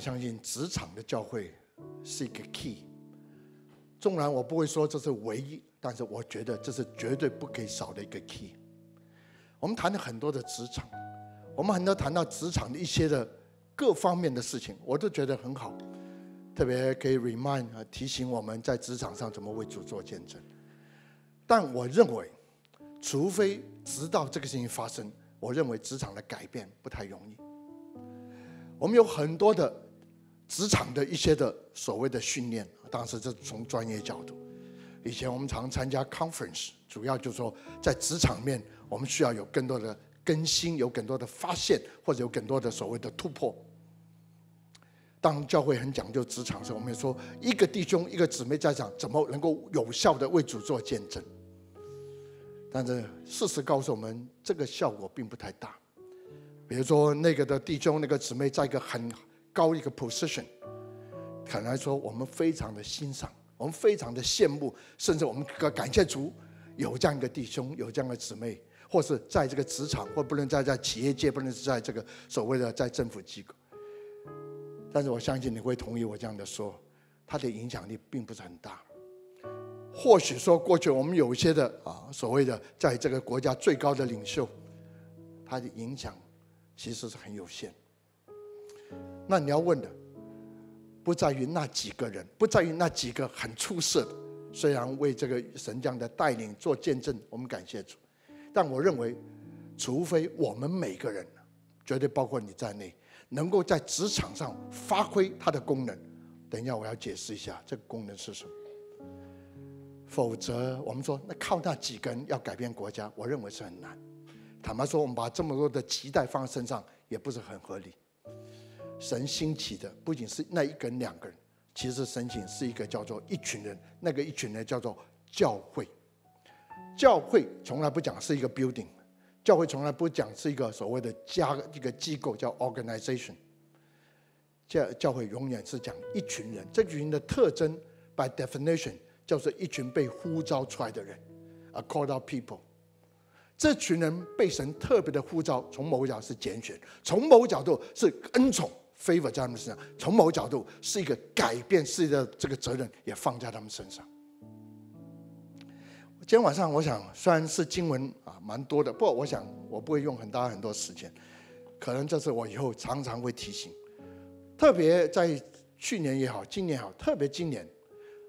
相信职场的教会是一个 key。纵然我不会说这是唯一，但是我觉得这是绝对不可以少的一个 key。我们谈了很多的职场，我们很多谈到职场的一些的各方面的事情，我都觉得很好，特别可以 remind 啊提醒我们在职场上怎么为主做见证。但我认为，除非直到这个事情发生，我认为职场的改变不太容易。我们有很多的职场的一些的所谓的训练，当时这是从专业角度。以前我们常参加 conference，主要就是说在职场面，我们需要有更多的更新，有更多的发现，或者有更多的所谓的突破。当教会很讲究职场时，我们也说一个弟兄、一个姊妹在场怎么能够有效的为主做见证。但是事实告诉我们，这个效果并不太大。比如说那个的弟兄、那个姊妹在一个很高一个 position，坦白说，我们非常的欣赏。我们非常的羡慕，甚至我们感感谢主有这样一个弟兄，有这样的姊妹，或是在这个职场，或不能在在企业界，不能是在这个所谓的在政府机构。但是我相信你会同意我这样的说，他的影响力并不是很大。或许说过去我们有一些的啊所谓的在这个国家最高的领袖，他的影响其实是很有限。那你要问的。不在于那几个人，不在于那几个很出色的，虽然为这个神将的带领做见证，我们感谢主。但我认为，除非我们每个人，绝对包括你在内，能够在职场上发挥它的功能。等一下我要解释一下这个功能是什么。否则，我们说那靠那几个人要改变国家，我认为是很难。坦白说，我们把这么多的期待放在身上，也不是很合理。神兴起的不仅是那一个人、两个人，其实神兴是一个叫做一群人，那个一群人叫做教会。教会从来不讲是一个 building，教会从来不讲是一个所谓的家一个机构叫 organization。教教会永远是讲一群人，这群人的特征 by definition 叫做一群被呼召出来的人，a called out people。这群人被神特别的呼召，从某个角度是拣选，从某个角度是恩宠。Favor 在他们身上，从某角度是一个改变世界的这个责任，也放在他们身上。今天晚上，我想虽然是经文啊蛮多的，不过我想我不会用很大很多时间，可能这是我以后常常会提醒。特别在去年也好，今年也好，特别今年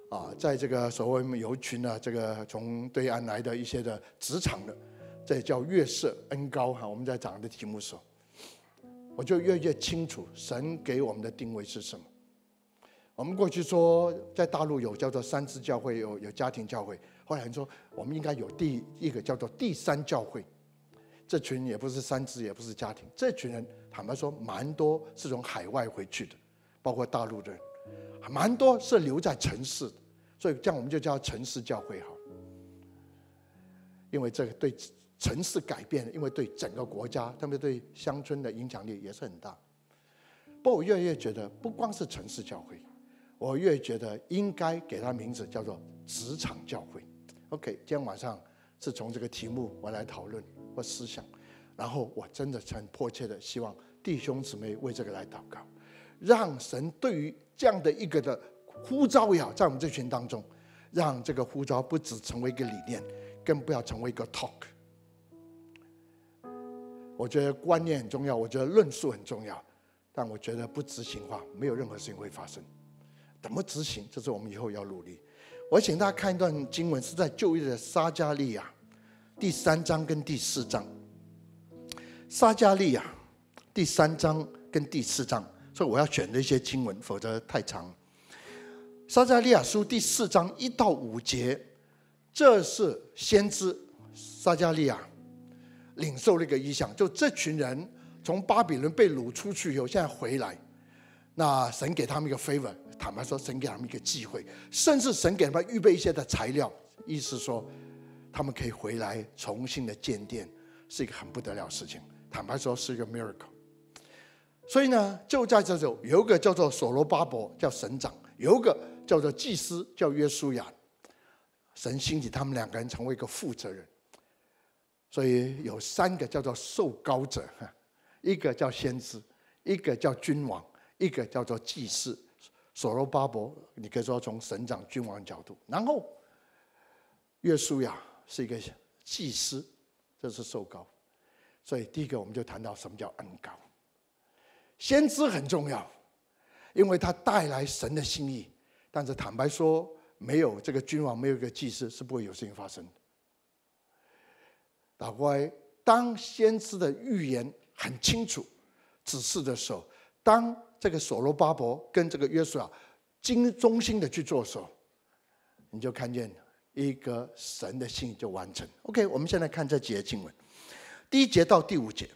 啊，在这个所谓游群呢，这个从对岸来的一些的职场的，这叫月色恩高哈，我们在讲的题目时候。我就越越清楚神给我们的定位是什么。我们过去说在大陆有叫做三支教会，有有家庭教会。后来人说我们应该有第一个叫做第三教会。这群也不是三支，也不是家庭，这群人坦白说蛮多是从海外回去的，包括大陆的人，蛮多是留在城市的，所以这样我们就叫城市教会好。因为这个对。城市改变，因为对整个国家，特别对乡村的影响力也是很大。不，我越来越觉得，不光是城市教会，我越觉得应该给它名字叫做职场教会。OK，今天晚上是从这个题目我来讨论或思想，然后我真的很迫切的希望弟兄姊妹为这个来祷告，让神对于这样的一个的呼召也好，在我们这群当中，让这个呼召不只成为一个理念，更不要成为一个 talk。我觉得观念很重要，我觉得论述很重要，但我觉得不执行化，没有任何事情会发生。怎么执行？这是我们以后要努力。我请大家看一段经文，是在旧约的撒加利亚第三章跟第四章。撒加利亚第三章跟第四章，所以我要选的一些经文，否则太长。撒加利亚书第四章一到五节，这是先知撒加利亚。领受了一个意象，就这群人从巴比伦被掳出去以后，现在回来，那神给他们一个 favor，坦白说，神给他们一个机会，甚至神给他们预备一些的材料，意思说他们可以回来重新的建殿，是一个很不得了的事情。坦白说，是一个 miracle。所以呢，就在这种有一个叫做所罗巴伯叫省长，有一个叫做祭司叫约书亚，神兴起他们两个人成为一个负责人。所以有三个叫做受高者，一个叫先知，一个叫君王，一个叫做祭司，所罗巴伯，你可以说从省长君王角度，然后约书亚是一个祭司，这是受高。所以第一个我们就谈到什么叫恩高，先知很重要，因为他带来神的心意。但是坦白说，没有这个君王，没有一个祭司，是不会有事情发生的。老乖，当先知的预言很清楚指示的时候，当这个所罗巴伯跟这个约书亚精忠心的去做的时候，你就看见一个神的心就完成。OK，我们现在看这几节经文。第一节到第五节，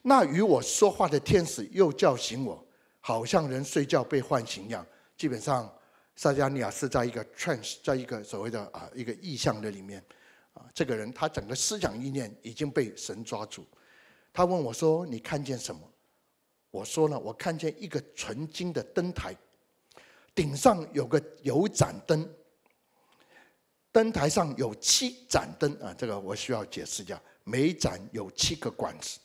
那与我说话的天使又叫醒我，好像人睡觉被唤醒一样。基本上，撒迦利亚是在一个 trance，在一个所谓的啊一个意象的里面，啊，这个人他整个思想意念已经被神抓住。他问我说：“你看见什么？”我说呢：“我看见一个纯金的灯台，顶上有个有盏灯，灯台上有七盏灯啊，这个我需要解释一下。”每盏有七个管子，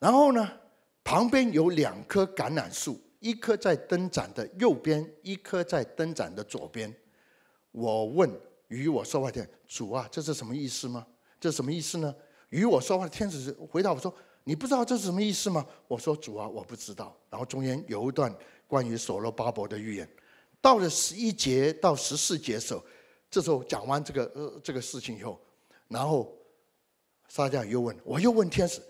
然后呢，旁边有两棵橄榄树，一棵在灯盏的右边，一棵在灯盏的左边。我问与我说话的主啊，这是什么意思吗？这是什么意思呢？与我说话的天使回答我说：“你不知道这是什么意思吗？”我说：“主啊，我不知道。”然后中间有一段关于所罗巴伯的预言，到了十一节到十四节的时候，这时候讲完这个呃这个事情以后。然后，撒迦又问，我又问天使，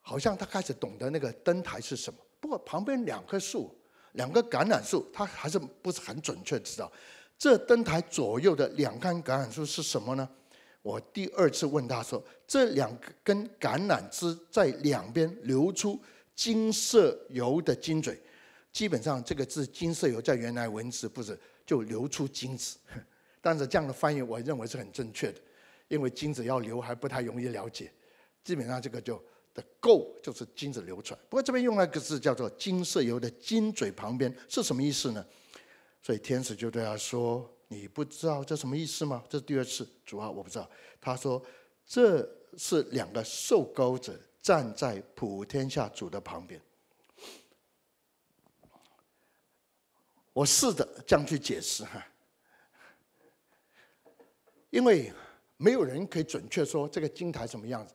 好像他开始懂得那个灯台是什么。不过旁边两棵树，两个橄榄树，他还是不是很准确知道。这灯台左右的两根橄榄树是什么呢？我第二次问他说，这两根橄榄枝在两边流出金色油的金嘴，基本上这个字“金色油”在原来文字不是就流出金子，但是这样的翻译我认为是很正确的。因为金子要流还不太容易了解，基本上这个就的垢就是金子流出来。不过这边用那个字叫做“金色油”的金嘴旁边是什么意思呢？所以天使就对他说：“你不知道这什么意思吗？”这是第二次，主要我不知道。他说：“这是两个受膏者站在普天下主的旁边。”我试着这样去解释哈，因为。没有人可以准确说这个金台什么样子。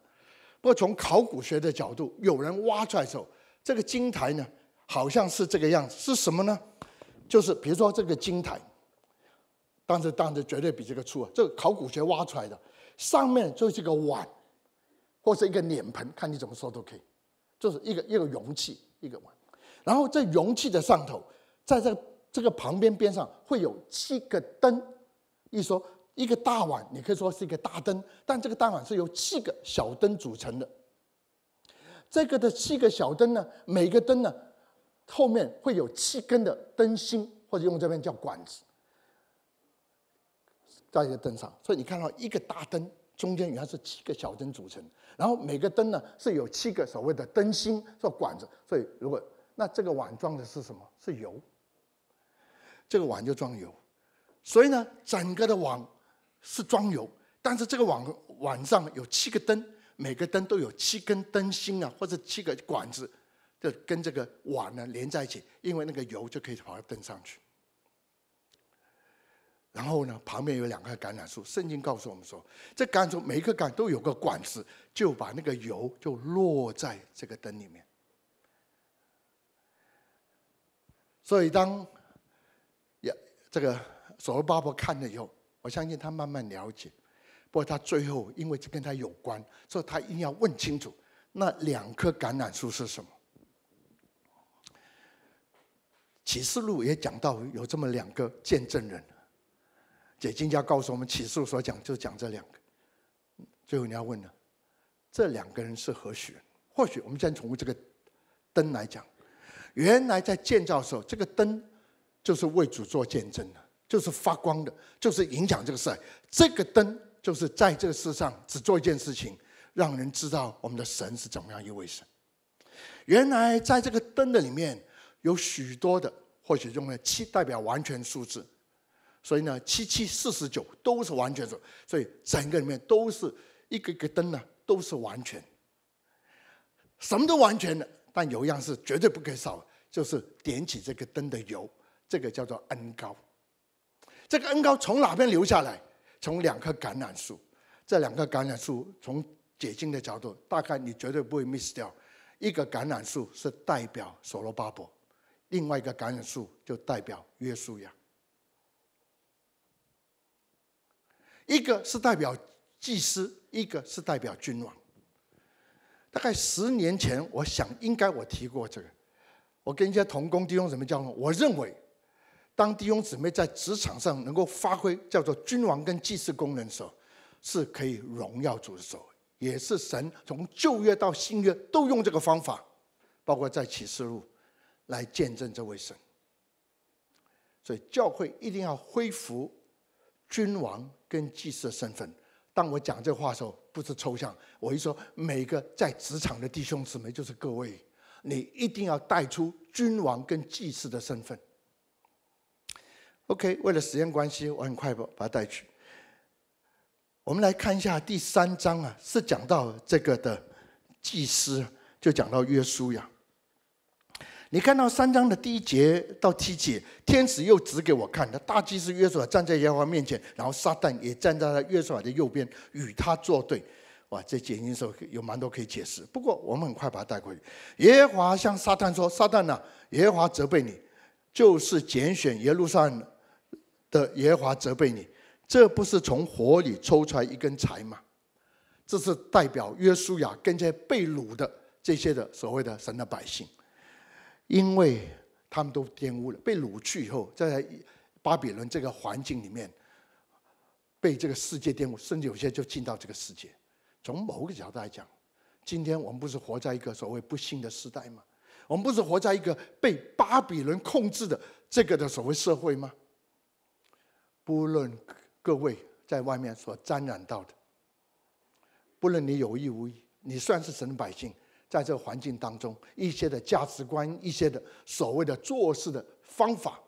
不过从考古学的角度，有人挖出来的时候，这个金台呢，好像是这个样子。是什么呢？就是比如说这个金台，当时当时绝对比这个粗啊。这个考古学挖出来的，上面就是一个碗，或是一个脸盆，看你怎么说都可以，就是一个一个容器，一个碗。然后这容器的上头，在这这个旁边边上会有七个灯，一说。一个大碗，你可以说是一个大灯，但这个大碗是由七个小灯组成的。这个的七个小灯呢，每个灯呢后面会有七根的灯芯，或者用这边叫管子，在一个灯上。所以你看到一个大灯中间原来是七个小灯组成，然后每个灯呢是有七个所谓的灯芯做管子。所以如果那这个碗装的是什么？是油。这个碗就装油，所以呢，整个的碗。是装油，但是这个碗碗上有七个灯，每个灯都有七根灯芯啊，或者七个管子，就跟这个碗呢连在一起，因为那个油就可以跑到灯上去。然后呢，旁边有两棵橄榄树，圣经告诉我们说，这橄榄树每一棵橄都有个管子，就把那个油就落在这个灯里面。所以当呀这个所罗巴伯看了以后。我相信他慢慢了解，不过他最后因为这跟他有关，所以他一定要问清楚那两棵橄榄树是什么。启示录也讲到有这么两个见证人，解经家告诉我们，启示录所讲就讲这两个。最后你要问了，这两个人是何许人？或许我们先从这个灯来讲，原来在建造的时候，这个灯就是为主做见证的。就是发光的，就是影响这个事。这个灯就是在这个世上只做一件事情，让人知道我们的神是怎么样一位神。原来在这个灯的里面有许多的，或许用了七代表完全数字，所以呢，七七四十九都是完全数，所以整个里面都是一个个灯呢，都是完全，什么都完全的。但有一样是绝对不可以少，就是点起这个灯的油，这个叫做恩膏。这个恩膏从哪边流下来？从两棵橄榄树。这两棵橄榄树从解经的角度，大概你绝对不会 miss 掉。一个橄榄树是代表所罗巴伯，另外一个橄榄树就代表约书亚。一个是代表祭司，一个是代表君王。大概十年前，我想应该我提过这个。我跟一些同工弟兄姊妹交流，我认为，当弟兄姊妹在职场上能够发挥叫做君王跟祭司功能的时候，是可以荣耀主的时候。也是神从旧约到新约都用这个方法，包括在启示录来见证这位神。所以教会一定要恢复君王跟祭司的身份。当我讲这话的时候，不是抽象，我一说每个在职场的弟兄姊妹，就是各位，你一定要带出君王跟祭司的身份。OK，为了时间关系，我很快把把它带去。我们来看一下第三章啊，是讲到这个的祭司，就讲到约书亚。你看到三章的第一节到七节，天使又指给我看，的大祭司约书亚站在耶和华面前，然后撒旦也站在了约书亚的右边，与他作对。哇，这解经时候有蛮多可以解释，不过我们很快把它带过去。耶和华向撒旦说：“撒旦呐，耶和华责备你，就是拣选耶路撒冷的耶和华责备你。”这不是从火里抽出来一根柴吗？这是代表约书亚跟这些被掳的这些的所谓的神的百姓，因为他们都玷污了，被掳去以后，在巴比伦这个环境里面，被这个世界玷污，甚至有些就进到这个世界。从某个角度来讲，今天我们不是活在一个所谓不幸的时代吗？我们不是活在一个被巴比伦控制的这个的所谓社会吗？不论。各位在外面所沾染到的，不论你有意无意，你算是神的百姓，在这个环境当中，一些的价值观，一些的所谓的做事的方法，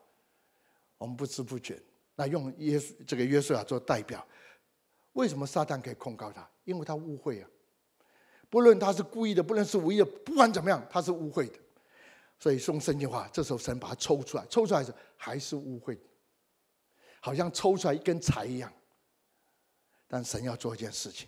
我们不知不觉，那用耶稣这个约书亚做代表，为什么撒旦可以控告他？因为他误会啊！不论他是故意的，不论是无意的，不管怎么样，他是误会的。所以用圣经话，这时候神把他抽出来，抽出来时还是误会。好像抽出来一根柴一样，但神要做一件事情，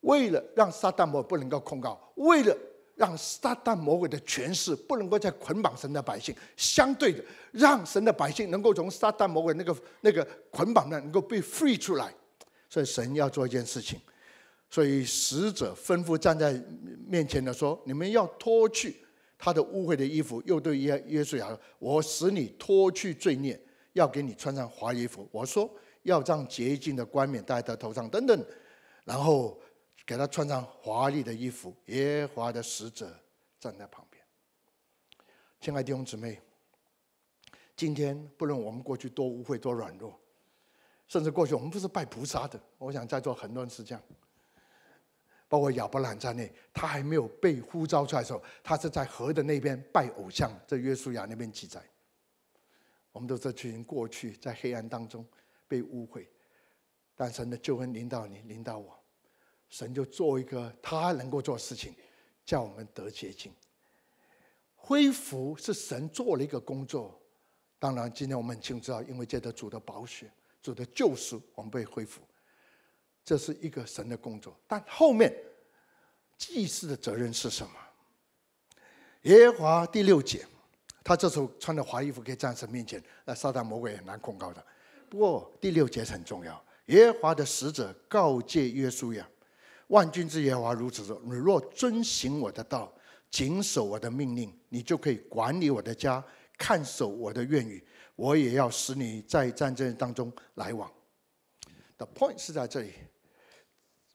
为了让撒旦魔不能够控告，为了让撒旦魔鬼的权势不能够再捆绑神的百姓，相对的，让神的百姓能够从撒旦魔鬼那个那个捆绑呢，能够被 free 出来。所以神要做一件事情，所以使者吩咐站在面前的说：“你们要脱去他的污秽的衣服。”又对耶耶稣说：“我使你脱去罪孽。”要给你穿上华衣服，我说要将洁净的冠冕戴在头上，等等，然后给他穿上华丽的衣服。耶和华的使者站在旁边。亲爱的弟兄姊妹，今天不论我们过去多污秽、多软弱，甚至过去我们不是拜菩萨的，我想在座很多人是这样，包括亚伯兰在内，他还没有被呼召出来的时候，他是在河的那边拜偶像，在约书亚那边记载。我们都这群人过去在黑暗当中被污秽，但神的救恩临到你，临到我，神就做一个他能够做事情，叫我们得洁净。恢复是神做了一个工作，当然今天我们很清楚知道，因为借着主的宝血、主的救赎，我们被恢复，这是一个神的工作。但后面祭祀的责任是什么？耶和华第六节。他这时候穿着华衣服可以站神面前，那撒旦魔鬼很难控告他。不过第六节很重要，耶和华的使者告诫约书亚：“万军之耶和华如此说：你若遵行我的道，谨守我的命令，你就可以管理我的家，看守我的愿语。我也要使你在战争当中来往。” The point 是在这里，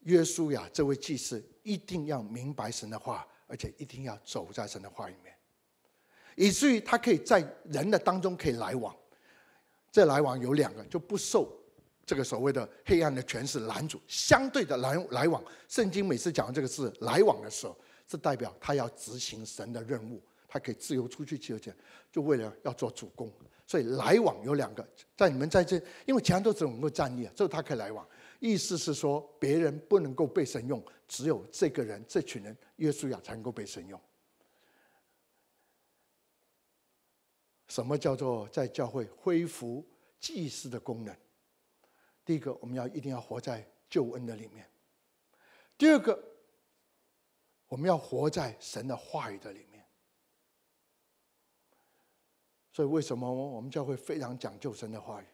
约书亚这位祭司一定要明白神的话，而且一定要走在神的话里面。以至于他可以在人的当中可以来往，这来往有两个，就不受这个所谓的黑暗的权势拦阻。相对的来来往，圣经每次讲这个字“来往”的时候，是代表他要执行神的任务，他可以自由出去去见，就为了要做主公。所以来往有两个，在你们在这，因为其他都只能够站立啊，只有他可以来往。意思是说，别人不能够被神用，只有这个人、这群人，耶稣亚才能够被神用。什么叫做在教会恢复祭司的功能？第一个，我们要一定要活在救恩的里面；第二个，我们要活在神的话语的里面。所以，为什么我们教会非常讲究神的话语？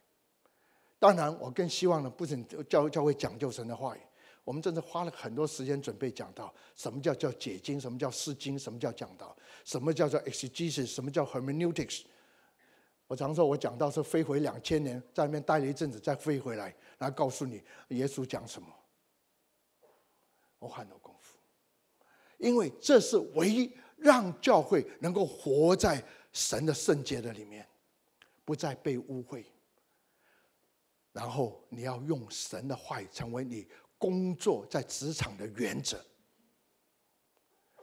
当然，我更希望呢，不仅教教会讲究神的话语。我们真的花了很多时间准备讲到什么叫叫解经，什么叫释经，什么叫讲道，什么叫做 exegesis，什么叫 hermeneutics。我常说，我讲到是飞回两千年，在那边待了一阵子，再飞回来，然后告诉你耶稣讲什么。我很多功夫，因为这是唯一让教会能够活在神的圣洁的里面，不再被污秽。然后你要用神的话语成为你工作在职场的原则。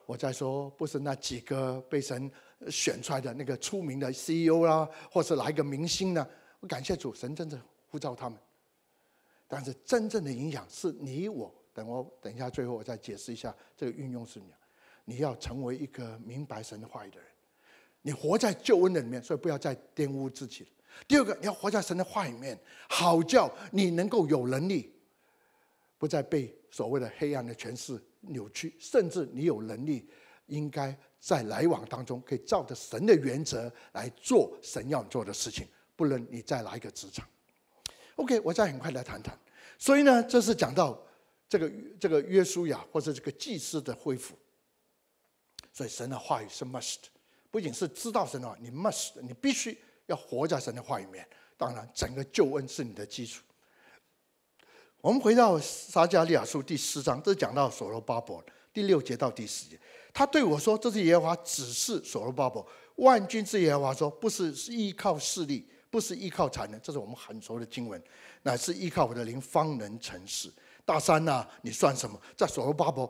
我在说，不是那几个被神。选出来的那个出名的 CEO 啦，或是哪一个明星呢？我感谢主，神真正呼召他们。但是真正的影响是你我。等我等一下，最后我再解释一下这个运用是什么。你要成为一个明白神的话语的人，你活在救恩的里面，所以不要再玷污自己。第二个，你要活在神的话语里面，好叫你能够有能力，不再被所谓的黑暗的权势扭曲，甚至你有能力应该。在来往当中，可以照着神的原则来做神要做的事情。不论你再来一个职场，OK，我再很快来谈谈。所以呢，这是讲到这个这个约书亚或者这个祭司的恢复。所以神的话语是 must，不仅是知道神的话，你 must，你必须要活在神的话语里面。当然，整个救恩是你的基础。我们回到撒加利亚书第四章，这讲到所罗巴伯第六节到第十节。他对我说：“这是耶和华指示所罗巴伯，万军之耶和华说，不是依靠势力，不是依靠才能，这是我们很熟的经文，乃是依靠我的灵方能成事。大山呐，你算什么？在所罗巴伯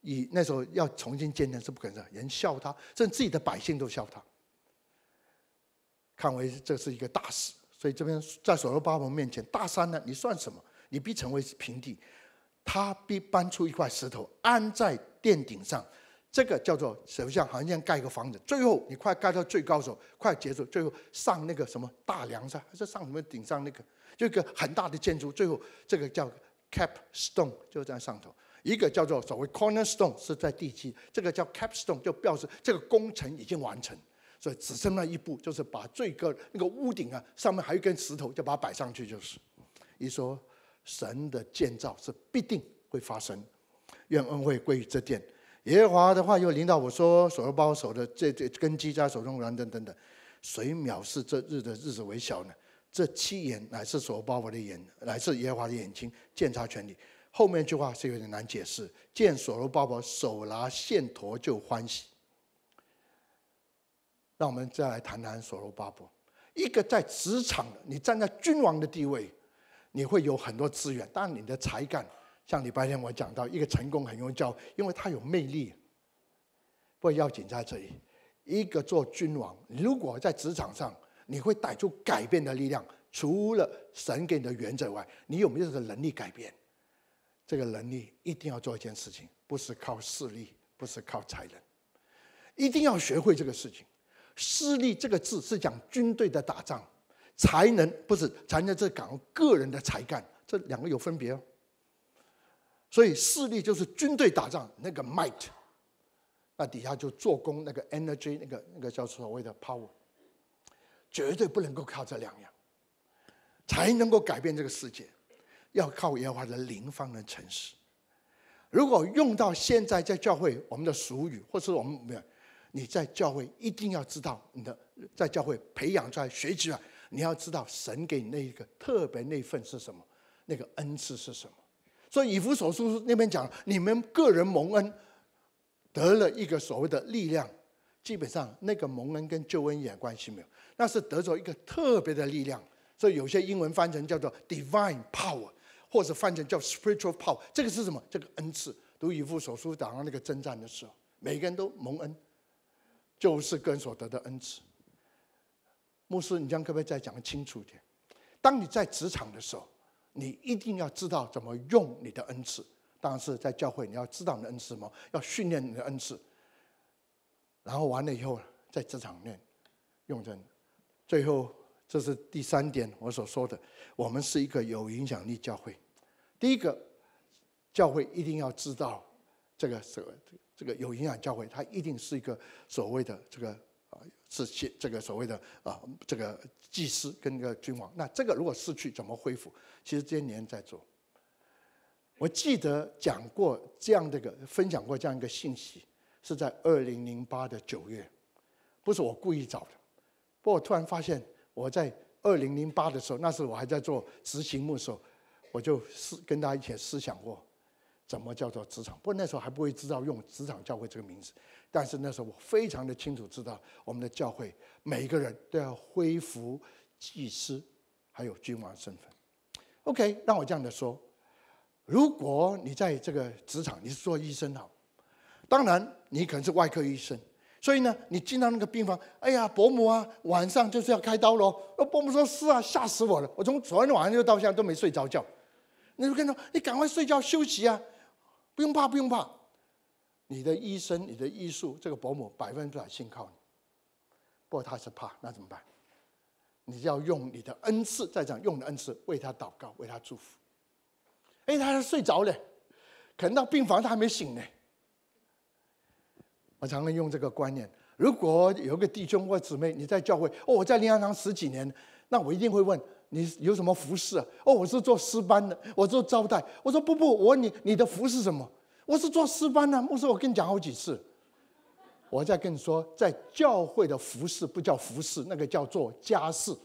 以那时候要重新建立是不可能，人笑他，甚至自己的百姓都笑他，看为这是一个大事。所以这边在所罗巴伯面前，大山呢，你算什么？你必成为平地。他必搬出一块石头，安在殿顶上。”这个叫做首像，好像盖一个房子，最后你快盖到最高时候，快结束，最后上那个什么大梁上，还是上什么顶上那个，就一个很大的建筑，最后这个叫 capstone 就在上头，一个叫做所谓 cornerstone 是在地基，这个叫 capstone 就表示这个工程已经完成，所以只剩那一步，就是把最高那个屋顶啊，上面还有一根石头，就把它摆上去就是。一说神的建造是必定会发生，愿恩惠归于这殿。耶和华的话又领导我说：“所罗巴伯手的这这根基在手中，等等等等，谁藐视这日的日子为小呢？这七眼乃是所罗巴伯的眼，乃是耶和华的眼睛，监察权力。后面一句话是有点难解释。见所罗巴伯手拿线砣就欢喜。让我们再来谈谈所罗巴伯，一个在职场，你站在君王的地位，你会有很多资源，当然你的才干。”像礼拜天我讲到一个成功很容易叫，因为他有魅力。不要紧在这里，一个做君王，如果在职场上你会带出改变的力量，除了神给你的原则外，你有没有这个能力改变？这个能力一定要做一件事情，不是靠势力，不是靠才能，一定要学会这个事情。势力这个字是讲军队的打仗，才能不是才能这讲个人的才干，这两个有分别哦。所以势力就是军队打仗那个 might，那底下就做工那个 energy，那个那个叫所谓的 power，绝对不能够靠这两样，才能够改变这个世界，要靠耶和华的灵方能成事。如果用到现在在教会我们的俗语，或是我们没有，你在教会一定要知道你的在教会培养出来学习啊，你要知道神给你那一个特别那份是什么，那个恩赐是什么。所以以弗所书那边讲，你们个人蒙恩得了一个所谓的力量，基本上那个蒙恩跟救恩一点关系没有，那是得着一个特别的力量。所以有些英文翻成叫做 divine power，或者翻成叫 spiritual power。这个是什么？这个恩赐。读以弗所书讲到那个征战的时候，每个人都蒙恩，就是跟所得的恩赐。牧师，你这样可不可以再讲清楚一点？当你在职场的时候。你一定要知道怎么用你的恩赐，当然是在教会，你要知道你的恩赐吗？要训练你的恩赐，然后完了以后，在职场面用成最后，这是第三点我所说的，我们是一个有影响力教会。第一个，教会一定要知道这个这个这个有影响教会，它一定是一个所谓的这个是这这个所谓的啊这个祭司跟个君王。那这个如果失去，怎么恢复？其实这些年在做。我记得讲过这样的一个分享过这样一个信息，是在二零零八的九月，不是我故意找的。不过我突然发现，我在二零零八的时候，那时候我还在做执行牧的时候，我就思跟大家一起思想过，怎么叫做职场。不过那时候还不会知道用职场教会这个名字，但是那时候我非常的清楚知道，我们的教会每一个人都要恢复祭司还有君王身份。OK，让我这样的说。如果你在这个职场，你是做医生好，当然你可能是外科医生，所以呢，你进到那个病房，哎呀，伯母啊，晚上就是要开刀喽。那伯母说：“是啊，吓死我了，我从昨天晚上就到现在都没睡着觉。”你就跟他说：“你赶快睡觉休息啊，不用怕，不用怕。你的医生，你的医术，这个伯母百分之百信靠你。不过他是怕，那怎么办？你要用你的恩赐，在这用的恩赐为他祷告，为他祝福。”哎，他还睡着了，可能到病房他还没醒呢。我常常用这个观念：如果有一个弟兄或姊妹你在教会，哦，我在灵粮堂十几年，那我一定会问你有什么服饰啊？哦，我是做诗班的，我做招待。我说不不，我问你你的服是什么？我是做诗班的。牧师，我跟你讲好几次，我在跟你说，在教会的服饰不叫服饰，那个叫做家事。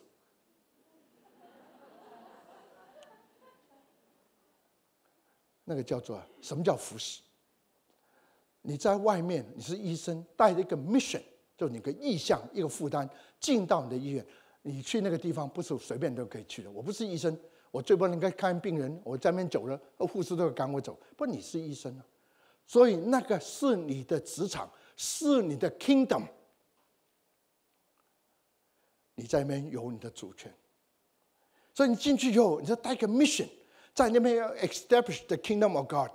那个叫做什么叫服侍？你在外面，你是医生，带着一个 mission，就你个意向，一个负担，进到你的医院，你去那个地方不是随便都可以去的。我不是医生，我最不能该看病人，我在那边走了，护士都要赶我走。不，你是医生啊，所以那个是你的职场，是你的 kingdom，你在那边有你的主权。所以你进去以后，你就带个 mission。在那边要 establish the kingdom of God，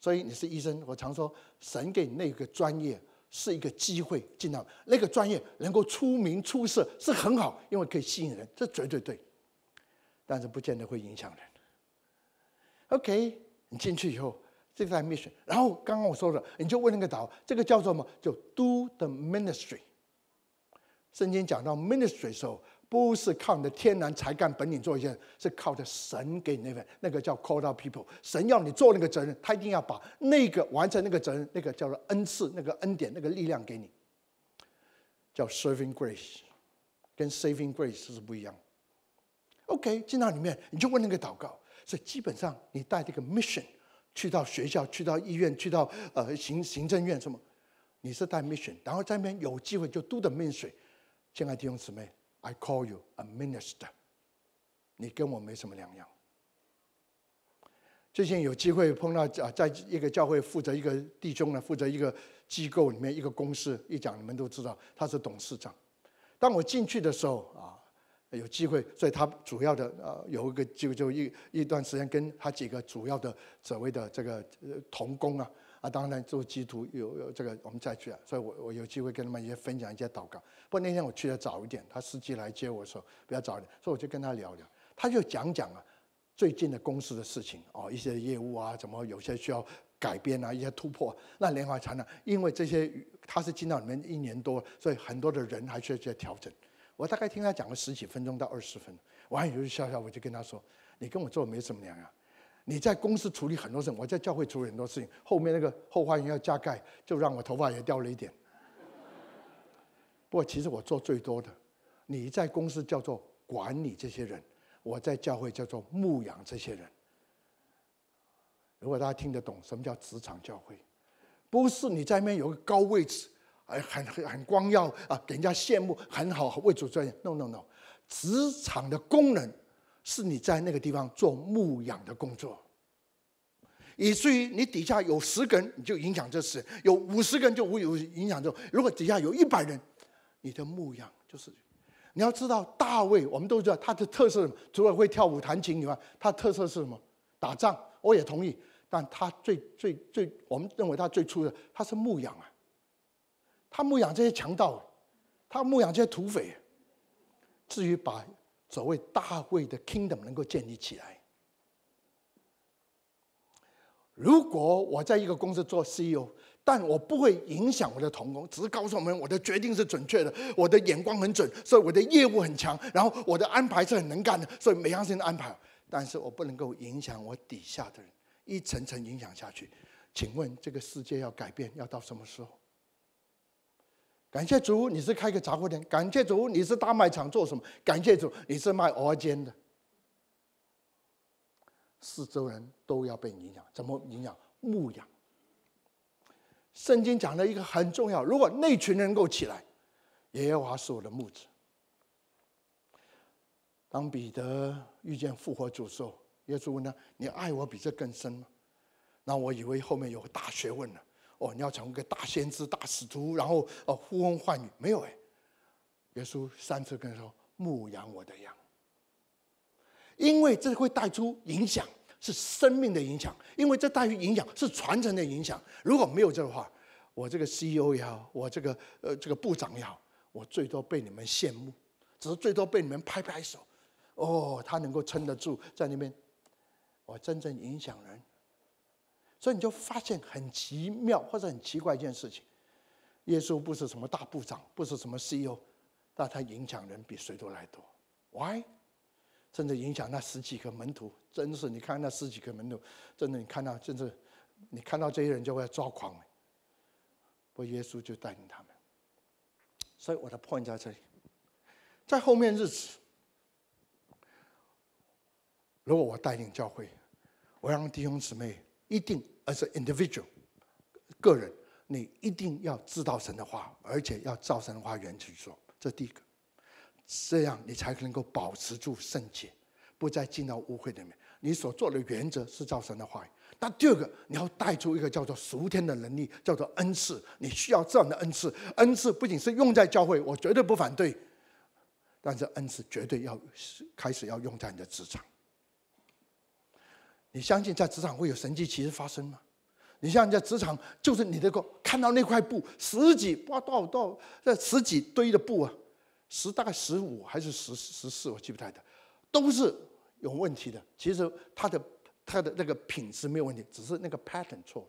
所以你是医生，我常说神给你那个专业是一个机会，进到那个专业能够出名出色是很好，因为可以吸引人，这绝对对。但是不见得会影响人。OK，你进去以后，这个 mission，然后刚刚我说了，你就问那个导，这个叫做什么？就 do the ministry。圣经讲到 ministry 的时候。不是靠你的天然才干本领做一件，是靠着神给你那份，那个叫 call out people。神要你做那个责任，他一定要把那个完成那个责任，那个叫做恩赐，那个恩典，那个力量给你，叫 serving grace，跟 saving grace 是不一样。OK，进到里面你就问那个祷告，所以基本上你带这个 mission 去到学校，去到医院，去到呃行行政院什么，你是带 mission，然后在那边有机会就 do the ministry。亲爱的弟兄姊妹。I call you a minister，你跟我没什么两样。最近有机会碰到啊，在一个教会负责一个弟兄呢，负责一个机构里面一个公司，一讲你们都知道他是董事长。当我进去的时候啊，有机会，所以他主要的呃有一个就就一一段时间跟他几个主要的所谓的这个同工啊。啊，当然做基督徒有有这个，我们再去啊，所以我我有机会跟他们一些分享一些祷告。不过那天我去的早一点，他司机来接我的时候比较早一点，所以我就跟他聊聊，他就讲讲啊最近的公司的事情哦，一些业务啊，怎么有些需要改变啊，一些突破。那莲花禅呢，因为这些他是进到里面一年多，所以很多的人还需要些调整。我大概听他讲了十几分钟到二十分钟，我还有笑笑，我就跟他说：“你跟我做没什么两样。”你在公司处理很多事情，我在教会处理很多事情。后面那个后花园要加盖，就让我头发也掉了一点。不过其实我做最多的，你在公司叫做管理这些人，我在教会叫做牧养这些人。如果大家听得懂什么叫职场教会，不是你在那边有个高位置，哎，很很很光耀啊，给人家羡慕，很好为主专业。No No No，职场的功能。是你在那个地方做牧养的工作，以至于你底下有十个人，你就影响这事；有五十个人就无有影响这。如果底下有一百人，你的牧养就是你要知道，大卫我们都知道他的特色，除了会跳舞弹琴以外，他特色是什么？打仗。我也同意，但他最最最，我们认为他最初的，他是牧养啊，他牧养这些强盗，他牧养这些土匪。至于把所谓大卫的 kingdom 能够建立起来。如果我在一个公司做 CEO，但我不会影响我的同工，只是告诉我们我的决定是准确的，我的眼光很准，所以我的业务很强，然后我的安排是很能干的，所以每样事情都安排。但是我不能够影响我底下的人，一层层影响下去。请问这个世界要改变要到什么时候？感谢主，你是开个杂货店；感谢主，你是大卖场做什么？感谢主，你是卖鹅煎的。四周人都要被影响，怎么影响？牧养。圣经讲了一个很重要，如果那群人够起来，耶和华是我的牧者。当彼得遇见复活主时候，耶稣问他：“你爱我比这更深吗？”那我以为后面有个大学问了。哦，你要成为一个大先知、大使徒，然后哦呼风唤雨，没有哎。耶稣三次跟他说：“牧养我的羊。”因为这会带出影响，是生命的影响；因为这带出影响，是传承的影响。如果没有这个话，我这个 CEO 也好，我这个呃这个部长也好，我最多被你们羡慕，只是最多被你们拍拍手。哦，他能够撑得住在那边，我真正影响人。所以你就发现很奇妙或者很奇怪一件事情：耶稣不是什么大部长，不是什么 CEO，但他影响人比谁都来多。Why？甚至影响那十几个门徒，真是你看那十几个门徒，真的你看到，真是你看到这些人就会抓狂。不，耶稣就带领他们。所以我的 point 在这里，在后面日子，如果我带领教会，我让弟兄姊妹一定，as an individual 个人，你一定要知道神的话，而且要照神的话原去做，这第一个。这样你才能够保持住圣洁，不再进到污秽里面。你所做的原则是造神的话语。那第二个，你要带出一个叫做属天的能力，叫做恩赐。你需要这样的恩赐。恩赐不仅是用在教会，我绝对不反对。但是恩赐绝对要开始要用在你的职场。你相信在职场会有神迹奇事发生吗？你像在职场，就是你那个看到那块布，十几哇多少多少这十几堆的布啊。十大概十五还是十十四，我记不太得，都是有问题的。其实它的它的那个品质没有问题，只是那个 pattern 错。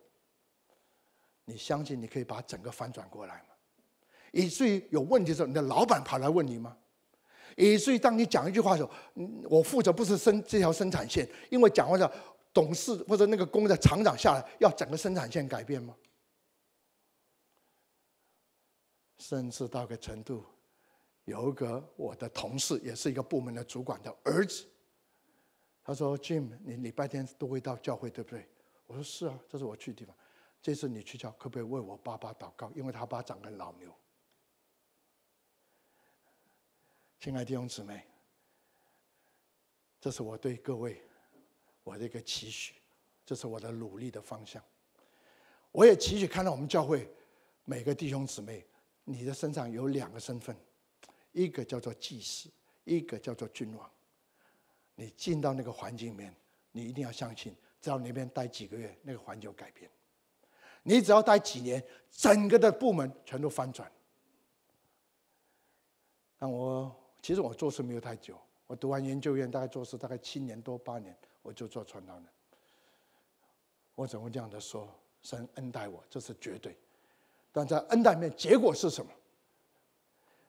你相信你可以把整个反转过来吗？以至于有问题的时候，你的老板跑来问你吗？以至于当你讲一句话的时候，我负责不是生这条生产线，因为讲话的董事或者那个工的厂长下来，要整个生产线改变吗？甚至到个程度。有一个我的同事，也是一个部门的主管的儿子，他说：“Jim，你礼拜天都会到教会，对不对？”我说：“是啊，这是我去的地方。这次你去教，可不可以为我爸爸祷告？因为他爸长个老牛。”亲爱的弟兄姊妹，这是我对各位我的一个期许，这是我的努力的方向。我也期许看到我们教会每个弟兄姊妹，你的身上有两个身份。一个叫做祭司，一个叫做君王。你进到那个环境里面，你一定要相信，只要那边待几个月，那个环境改变。你只要待几年，整个的部门全都翻转。那我其实我做事没有太久，我读完研究院大概做事大概七年多八年，我就做传道人。我怎么这样的说？神恩待我，这是绝对。但在恩待面，结果是什么？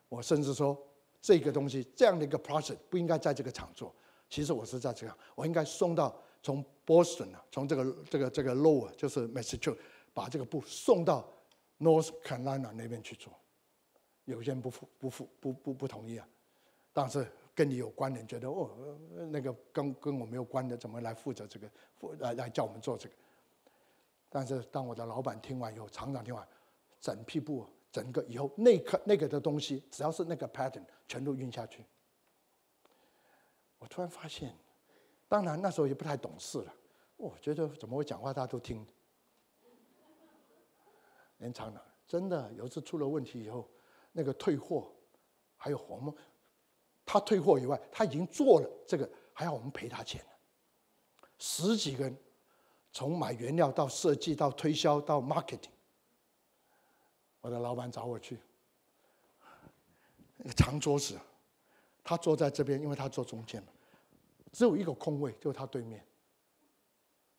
我甚至说，这个东西这样的一个 project 不应该在这个厂做。其实我是在这样，我应该送到从 Boston 啊，从这个这个这个 Lower 就是 Massachusetts，把这个布送到 North Carolina 那边去做。有些人不服不服不不不同意啊，但是跟你有关的人觉得哦，那个跟跟我没有关的，怎么来负责这个负来来叫我们做这个？但是当我的老板听完以后，厂长听完，整批布。整个以后那个那个的东西，只要是那个 pattern，全都运下去。我突然发现，当然那时候也不太懂事了。我觉得怎么会讲话大家都听？连厂长真的有一次出了问题以后，那个退货，还有红他退货以外，他已经做了这个，还要我们赔他钱十几个人，从买原料到设计到推销到 marketing。我的老板找我去，那个长桌子，他坐在这边，因为他坐中间嘛，只有一个空位，就是他对面。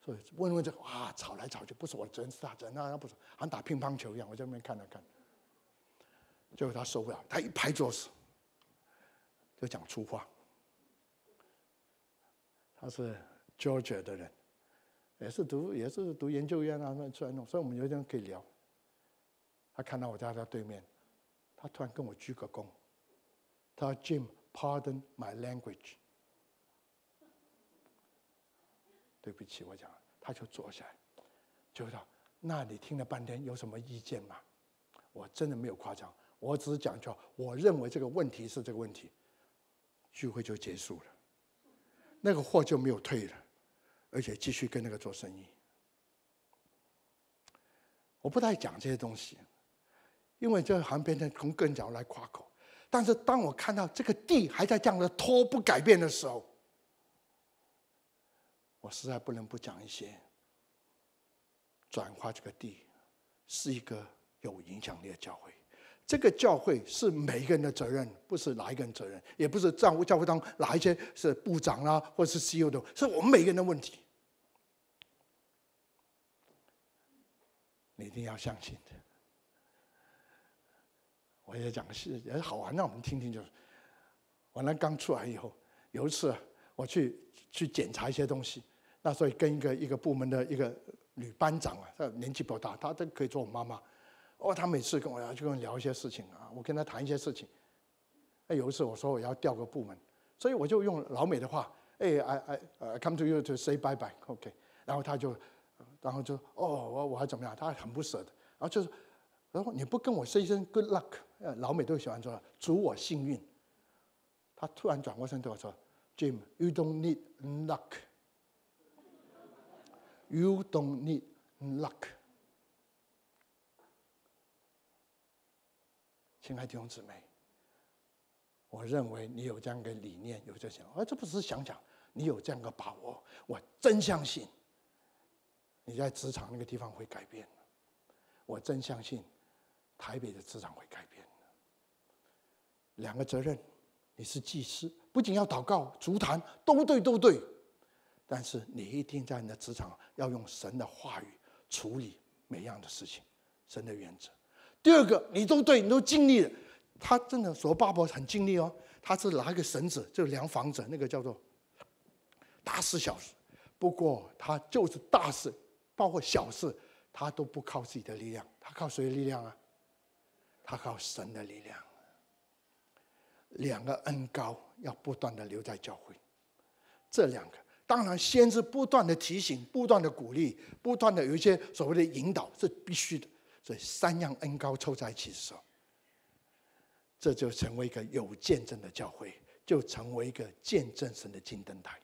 所以问问这个，哇，吵来吵去，不是我的责任，是他责任，那不是，好像打乒乓球一样。我在那边看了看，最后他受不了，他一拍桌子，就讲粗话。他是 Georgia 的人，也是读也是读研究院啊，那出来弄，所以我们有点可以聊。他看到我在他对面，他突然跟我鞠个躬，他说：“Jim，pardon my language。”对不起，我讲，他就坐下来，就说：“那你听了半天有什么意见吗？”我真的没有夸张，我只是讲叫我认为这个问题是这个问题，聚会就结束了。那个货就没有退了，而且继续跟那个做生意。我不太讲这些东西，因为这好像变成从个人角来夸口。但是当我看到这个地还在这样的拖不改变的时候，我实在不能不讲一些转化这个地是一个有影响力的教会。这个教会是每一个人的责任，不是哪一个人责任，也不是教会教会当中哪一些是部长啦，或者是 CEO 的，是我们每个人的问题。你一定要相信的。我也讲是也好玩，让我们听听就是。我那刚出来以后，有一次我去去检查一些东西，那所以跟一个一个部门的一个女班长啊，她年纪不大，她都可以做我妈妈。哦，他每次跟我要就跟我聊一些事情啊，我跟他谈一些事情。哎，有一次我说我要调个部门，所以我就用老美的话，哎，I I I come to you to say bye bye，OK。然后他就，然后就哦，我我还怎么样？他很不舍的。然后就是，然后你不跟我说一声 good luck，呃，老美都喜欢说祝我幸运。他突然转过身对我说，Jim，you don't need luck，you don't need luck。亲爱的弟兄姊妹，我认为你有这样一个理念，有这想，而这不是想想，你有这样个把握，我真相信你在职场那个地方会改变。我真相信台北的职场会改变。两个责任，你是祭司，不仅要祷告、足坛，都对，都对。但是你一定在你的职场要用神的话语处理每样的事情，神的原则。第二个，你都对，你都尽力了。他真的说，爸爸很尽力哦。他是拿一个绳子，就量房子，那个叫做大事小事。不过他就是大事，包括小事，他都不靠自己的力量，他靠谁的力量啊？他靠神的力量。两个恩高要不断的留在教会，这两个当然先是不断的提醒，不断的鼓励，不断的有一些所谓的引导，是必须的。所以三样恩高凑在一起的时候，这就成为一个有见证的教会，就成为一个见证神的金灯台。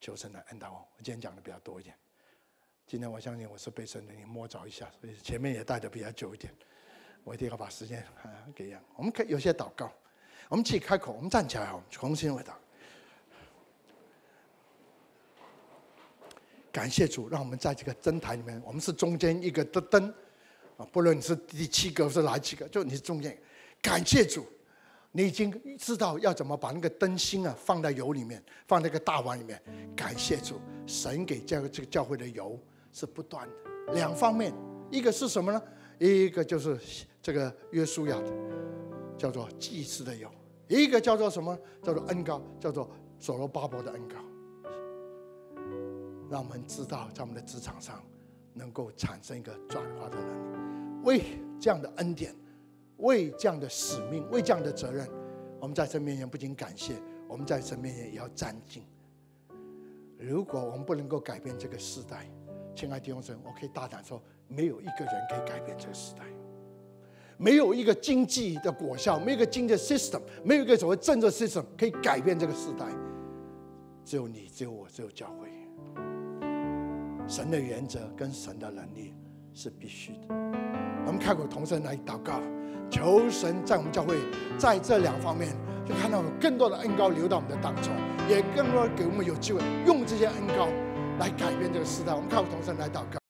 求神来恩待我。我今天讲的比较多一点。今天我相信我是被神的灵摸着一下，所以前面也带的比较久一点。我一定要把时间啊给样。我们可以有些祷告，我们自己开口，我们站起来，我们重新回答。感谢主，让我们在这个灯台里面，我们是中间一个的灯，啊，不论你是第七个是哪几个，就你是中间。感谢主，你已经知道要怎么把那个灯芯啊放在油里面，放那个大碗里面。感谢主，神给教这个教会的油是不断的。两方面，一个是什么呢？一个就是这个约书亚的，叫做祭祀的油；一个叫做什么？叫做恩膏，叫做所罗巴伯的恩膏。让我们知道，在我们的职场上，能够产生一个转化的能力。为这样的恩典，为这样的使命，为这样的责任，我们在神面前不仅感谢，我们在神面前也要站敬。如果我们不能够改变这个时代，亲爱的弟兄姊妹，我可以大胆说，没有一个人可以改变这个时代，没有一个经济的果效，没有一个经济 system，没有一个所谓政治 system 可以改变这个时代。只有你，只有我，只有教会。神的原则跟神的能力是必须的。我们开口同声来祷告，求神在我们教会，在这两方面，就看到有更多的恩高流到我们的当中，也更多给我们有机会用这些恩高来改变这个时代。我们开口同声来祷告。